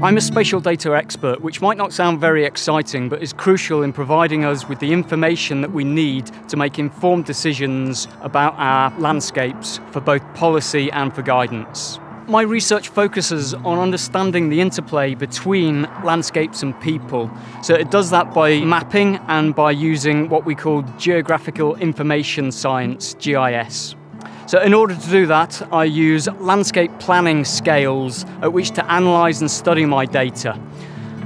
I'm a spatial data expert, which might not sound very exciting, but is crucial in providing us with the information that we need to make informed decisions about our landscapes for both policy and for guidance. My research focuses on understanding the interplay between landscapes and people. So it does that by mapping and by using what we call Geographical Information Science, GIS. So in order to do that, I use landscape planning scales at which to analyse and study my data.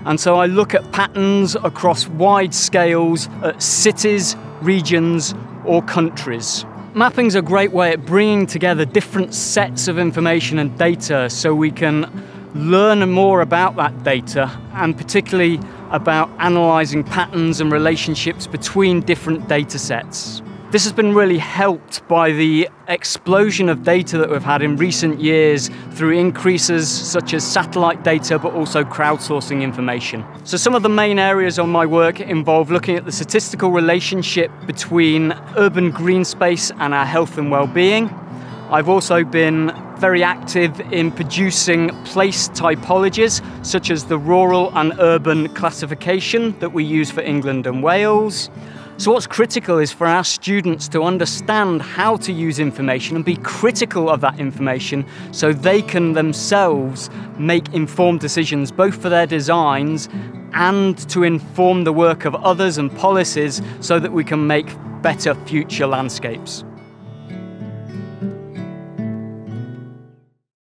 And so I look at patterns across wide scales at cities, regions, or countries. Mapping's a great way at bringing together different sets of information and data so we can learn more about that data and particularly about analysing patterns and relationships between different data sets. This has been really helped by the explosion of data that we've had in recent years through increases such as satellite data but also crowdsourcing information. So some of the main areas on my work involve looking at the statistical relationship between urban green space and our health and well-being. I've also been very active in producing place typologies such as the rural and urban classification that we use for England and Wales. So what's critical is for our students to understand how to use information and be critical of that information so they can themselves make informed decisions both for their designs and to inform the work of others and policies so that we can make better future landscapes.